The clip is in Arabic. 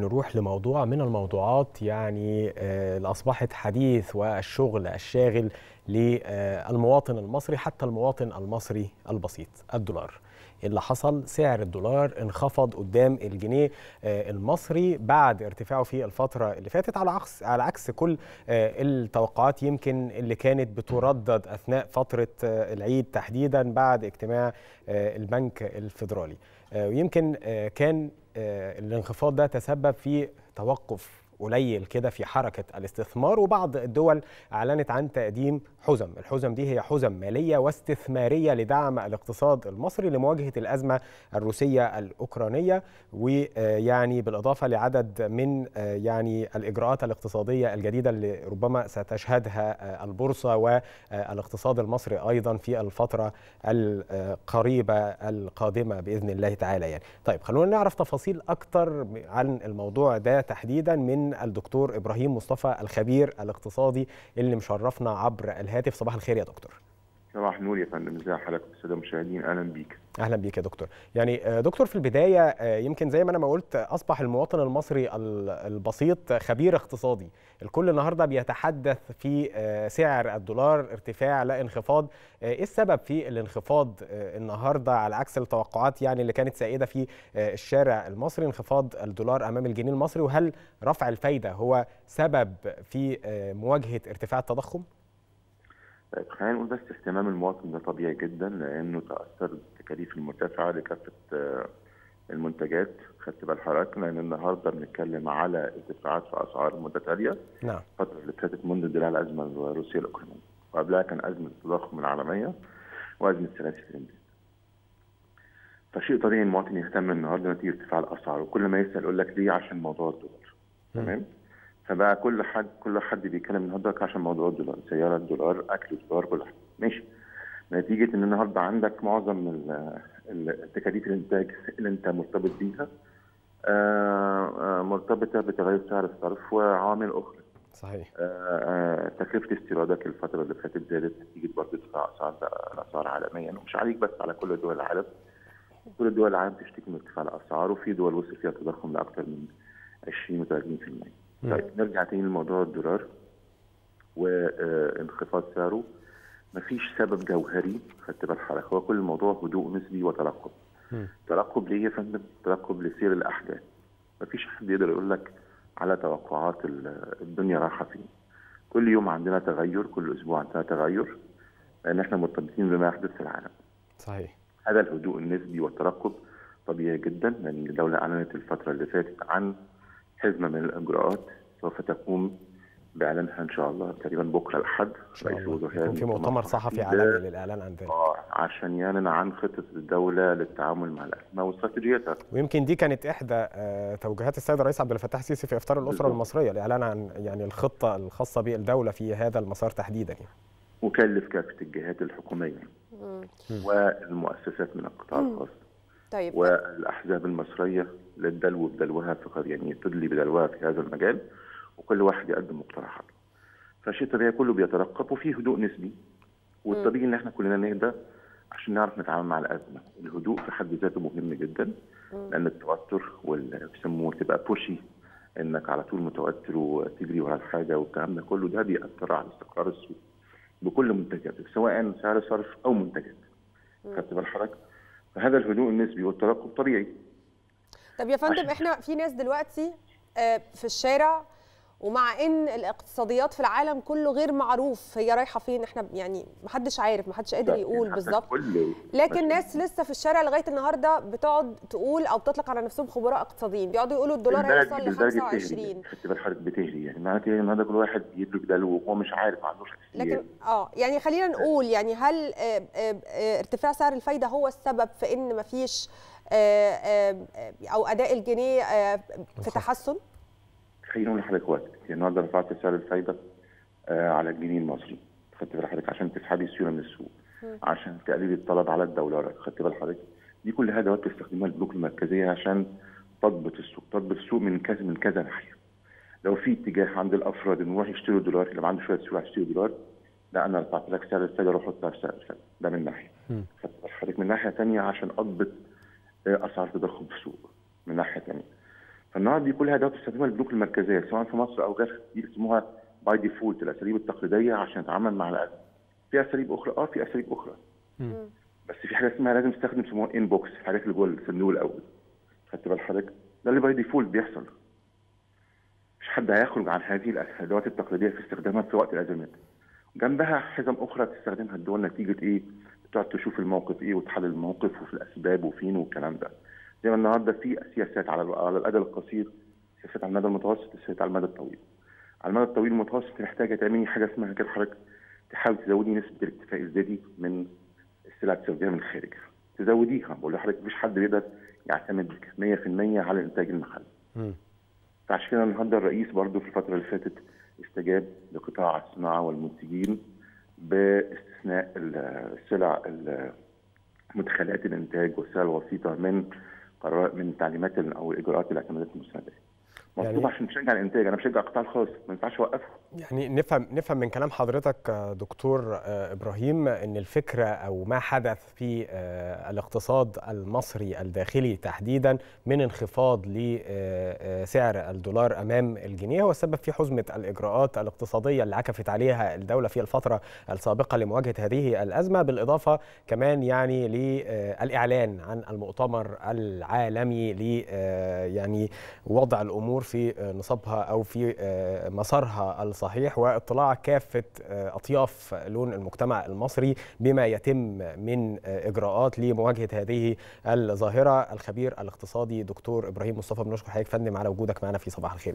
نروح لموضوع من الموضوعات يعني اللي أصبحت حديث والشغل الشاغل للمواطن المصري حتى المواطن المصري البسيط الدولار. اللي حصل سعر الدولار انخفض قدام الجنيه المصري بعد ارتفاعه في الفترة اللي فاتت على عكس على عكس كل التوقعات يمكن اللي كانت بتردد أثناء فترة العيد تحديدا بعد اجتماع البنك الفيدرالي. ويمكن كان الانخفاض ده تسبب في توقف قليل كده في حركة الاستثمار وبعض الدول أعلنت عن تقديم حزم. الحزم دي هي حزم مالية واستثمارية لدعم الاقتصاد المصري لمواجهة الأزمة الروسية الأوكرانية ويعني بالإضافة لعدد من يعني الإجراءات الاقتصادية الجديدة اللي ربما ستشهدها البورصة والإقتصاد المصري أيضا في الفترة القريبة القادمة بإذن الله تعالى يعني. طيب خلونا نعرف تفاصيل أكتر عن الموضوع ده تحديدا من الدكتور إبراهيم مصطفى الخبير الاقتصادي اللي مشرفنا عبر الهاتف. صباح الخير يا دكتور. صباح النور يا فندم ازي حضرتك الساده المشاهدين أهلا بيك. أهلا بيك يا دكتور. يعني دكتور في البداية يمكن زي ما أنا ما قلت أصبح المواطن المصري البسيط خبير اقتصادي. الكل النهارده بيتحدث في سعر الدولار ارتفاع لا انخفاض. إيه السبب في الانخفاض النهارده على عكس التوقعات يعني اللي كانت سائدة في الشارع المصري انخفاض الدولار أمام الجنيه المصري؟ وهل رفع الفايدة هو سبب في مواجهة ارتفاع التضخم؟ خلينا نقول بس اهتمام المواطن ده طبيعي جدا لأنه تأثر بالتكاليف المرتفعة لكافة المنتجات. خدت بال حضرتك؟ لأن النهارده بنتكلم على ارتفاعات في أسعار متتاليه نعم. الفترة اللي فاتت منذ اندلاع الازمه الروسية الاوكرانيه وقبلها كان أزمة التضخم العالمية وأزمة سلاسل الامداد فشيء طبيعي المواطن يهتم النهارده نتيجه ارتفاع الأسعار وكل ما يسأل يقول لك ليه؟ عشان موضوع الدولار. تمام؟ فبقى كل حد كل حد بيتكلم النهارده عشان موضوع الدولار سيارة الدولار أكل الدولار كل حاجة. ماشي. نتيجة إن النهارده عندك معظم التكاليف الانتاج اللي أنت مرتبط بيها مرتبطة بتغير سعر الصرف وعوامل أخرى. صحيح. تكلفة استيرادك الفترة اللي فاتت زادت نتيجة برضه ارتفاع اسعار الأسعار عالميا. ومش عليك بس على كل دول العالم. كل دول العالم تشتكي من ارتفاع الأسعار وفي دول وصل فيها تضخم لاكثر من 20 و30% طيب نرجع تاني لموضوع الدولار وانخفاض سعره. مفيش سبب جوهري خدت بال حضرتك هو كل الموضوع هدوء نسبي وترقب ترقب ليه يا فندم؟ ترقب لسير الأحداث. مفيش حد يقدر يقول لك على توقعات الدنيا رايحة فين. كل يوم عندنا تغير كل أسبوع عندنا تغير. لأن إحنا مرتبطين بما يحدث في العالم. صحيح. هذا الهدوء النسبي والترقب طبيعي جدا لأن الدولة أعلنت الفترة اللي فاتت عن حزمة من الاجراءات سوف تقوم بإعلانها إن شاء الله تقريبا بكرة الأحد. رئيس الوزراء في مؤتمر صحفي عالمي للإعلان عن ذلك. آه عشان يعلن عن خطة الدولة للتعامل مع الأزمة واستراتيجيتها. ويمكن دي كانت إحدى توجيهات السيد الرئيس عبد الفتاح السيسي في إفطار الأسرة بالضبط. المصرية الاعلان عن يعني الخطة الخاصة بالدولة في هذا المسار تحديدا. يعني. وكلف كافة الجهات الحكومية والمؤسسات من القطاع الخاص. طيب. والأحزاب المصرية للدلو بدلوها في يعني تدلي بدلوها في هذا المجال وكل واحد يقدم مقترحاته. فشيء طبيعي كله بيترقب وفي هدوء نسبي. والطبيعي إن إحنا كلنا نهدى عشان نعرف نتعامل مع الأزمة، الهدوء في حد ذاته مهم جدا لأن التوتر بيسموه تبقى بوشي إنك على طول متوتر وتجري ورا الحاجة والكلام ده كله ده بيأثر على استقرار السوق بكل منتجاتك سواء سعر صرف أو منتجات. خدت بال فهذا الهدوء النسبي والترقب طبيعي. طب يا فندم إحنا في ناس دلوقتي في الشارع ومع إن الاقتصاديات في العالم كله غير معروف هي رايحة فين؟ إحنا يعني محدش عارف محدش قادر يقول بالظبط. لكن ناس لسه في الشارع لغاية النهارده بتقعد تقول أو بتطلق على نفسهم خبراء اقتصاديين. بيقعدوا يقولوا الدولار هيوصل ل 25 خدت بال حضرتك بتهري يعني. معناته إيه النهارده كل واحد بيدرك ده وهو مش عارف ما عندوش لكن آه يعني خلينا نقول يعني هل ارتفاع سعر الفايدة هو السبب في إن مفيش أو أداء الجنيه في تحسن؟ خليني أقول لحضرتك وقت. النهارده رفعت سعر الفايدة آه على الجنيه المصري. خدت بال حضرتك عشان تسحبي السيوله من السوق عشان تقللي الطلب على الدولار خدت بال حضرتك؟ دي كلها أدوات بتستخدمها البنوك المركزية عشان تضبط السوق تضبط السوق من كذا من كذا ناحية. لو في اتجاه عند الأفراد إنه يروح يشتروا دولار اللي عنده شوية سيوله يشتري دولار لا أنا رفعت لك سعر الفايدة روح حطها في سعر الفايدة. ده من ناحية. خدت بال حضرتك. من ناحية ثانية عشان أضبط أسعار تضخم في السوق. دي كلها ادوات بتستخدمها البنوك المركزية سواء في مصر أو غيرها. دي بيسموها by default الأساليب التقليدية عشان تتعامل مع الازمه في أساليب أخرى آه في أساليب أخرى. بس في حاجة اسمها لازم تستخدم يسموها in box الحاجات اللي جوه الصندوق الأول. خدت بال حضرتك؟ ده اللي by default بيحصل. مش حد هيخرج عن هذه الأدوات التقليدية في استخدامها في وقت الأزمات. جنبها حزم أخرى تستخدمها الدول نتيجه إيه؟ تقعد تشوف الموقف إيه وتحلل الموقف وفي الأسباب وفين والكلام ده. زي ما النهارده في سياسات على على الاجل القصير سياسات على المدى المتوسط سياسات على المدى الطويل. على المدى الطويل المتوسط محتاجة تعملي حاجة اسمها كده حضرتك تحاول تزودي نسبة الاكتفاء الذاتي من السلع بتستخدمها من الخارج تزوديها. بقول لحضرتك مفيش حد بيقدر يعتمد 100% على الانتاج المحلي فعشان كده النهارده الرئيس برضو في الفترة اللي فاتت استجاب لقطاع الصناعة والمنتجين باستثناء السلع مدخلات الإنتاج والسلع الوسيطه من قرار من تعليمات أو إجراءات الاعتمادات المساعده مطلوب يعني عشان نشجع الإنتاج. أنا بشجع القطاع الخاص. ما ينفعش أوقفه. يعني نفهم نفهم من كلام حضرتك دكتور إبراهيم إن الفكرة أو ما حدث في الاقتصاد المصري الداخلي تحديدا من انخفاض لسعر الدولار أمام الجنيه هو السبب في حزمة الإجراءات الاقتصادية اللي عكفت عليها الدولة في الفترة السابقة لمواجهة هذه الأزمة بالإضافة كمان يعني للاعلان عن المؤتمر العالمي ل يعني وضع الأمور في نصابها أو في مسارها الصحيح واطلاع كافة أطياف لون المجتمع المصري بما يتم من إجراءات لمواجهة هذه الظاهرة. الخبير الاقتصادي دكتور إبراهيم مصطفى بنشكر حضرتك. فندم على وجودك معنا في صباح الخير.